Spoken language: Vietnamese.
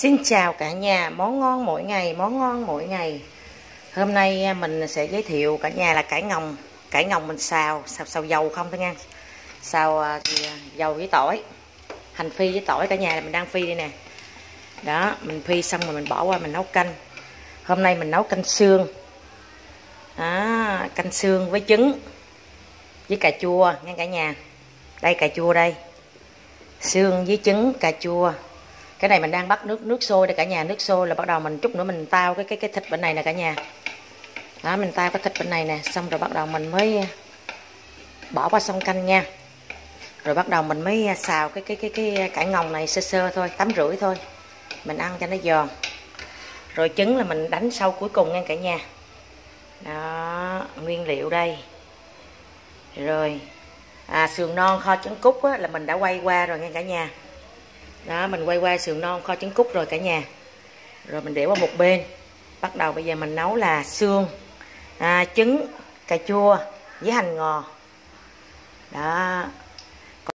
Xin chào cả nhà, món ngon mỗi ngày, món ngon mỗi ngày. Hôm nay à, mình sẽ giới thiệu cả nhà là cải ngồng. Cải ngồng mình xào, xào, xào dầu không thôi nha. Xào à, thì, à, dầu với tỏi. Hành phi với tỏi cả nhà là mình đang phi đây nè. Đó, mình phi xong rồi mình bỏ qua mình nấu canh. Hôm nay mình nấu canh xương. À, Canh xương với trứng Với cà chua nha cả nhà. Đây cà chua đây. Xương với trứng, cà chua cái này mình đang bắt nước nước sôi đây cả nhà nước sôi là bắt đầu mình chút nữa mình tao cái cái cái thịt bên này nè cả nhà. Đó mình tao cái thịt bên này nè xong rồi bắt đầu mình mới ờ, bỏ qua sông canh nha. Rồi bắt đầu mình mới ờ, xào cái cái cái cái cải ngồng này sơ sơ thôi tắm rưỡi thôi. Mình ăn cho nó giòn. Rồi trứng là mình đánh sau cuối cùng nha cả nhà. Đó nguyên liệu đây. Rồi à, sườn non kho trứng cút á, là mình đã quay qua rồi nha cả nhà đó mình quay qua sườn non kho trứng cút rồi cả nhà. Rồi mình để qua một bên. Bắt đầu bây giờ mình nấu là xương à, trứng cà chua với hành ngò. Đó